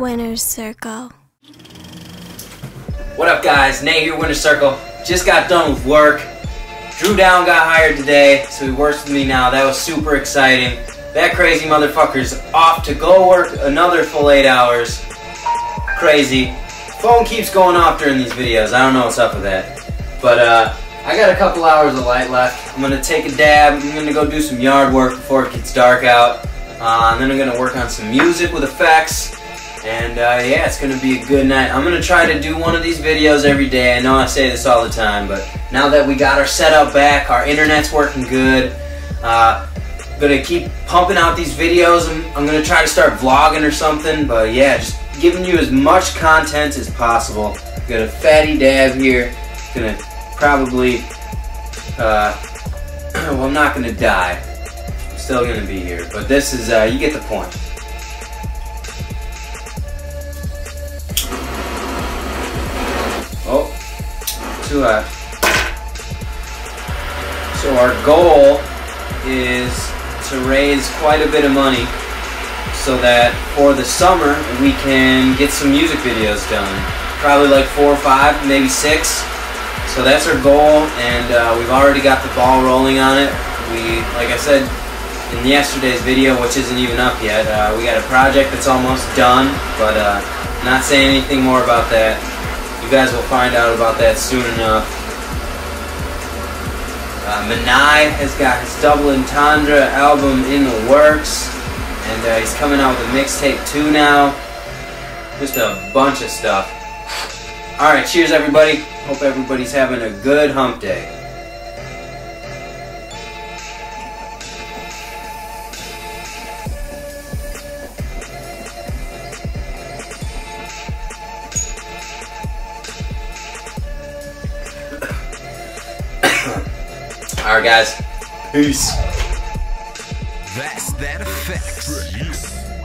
Winner's Circle. What up, guys? Nate here, Winner's Circle. Just got done with work. Drew Down got hired today, so he works with me now. That was super exciting. That crazy motherfucker's off to go work another full eight hours. Crazy. Phone keeps going off during these videos. I don't know what's up with that. But, uh, I got a couple hours of light left. I'm gonna take a dab. I'm gonna go do some yard work before it gets dark out. Uh, and then I'm gonna work on some music with effects. And uh, yeah, it's gonna be a good night. I'm gonna try to do one of these videos every day. I know I say this all the time, but now that we got our setup back, our internet's working good. Uh, gonna keep pumping out these videos. I'm, I'm gonna try to start vlogging or something. But yeah, just giving you as much content as possible. Got a fatty dab here. Gonna probably, uh, well, I'm not gonna die. I'm still gonna be here. But this is, uh, you get the point. Loud. So our goal is to raise quite a bit of money so that for the summer we can get some music videos done. Probably like four or five, maybe six. So that's our goal, and uh, we've already got the ball rolling on it. We, like I said in yesterday's video, which isn't even up yet, uh, we got a project that's almost done, but uh, not saying anything more about that. You guys will find out about that soon enough. Uh, Manai has got his Double Entendre album in the works, and uh, he's coming out with a mixtape too now. Just a bunch of stuff. Alright, cheers everybody. Hope everybody's having a good hump day. Alright guys. Peace. That's that effect.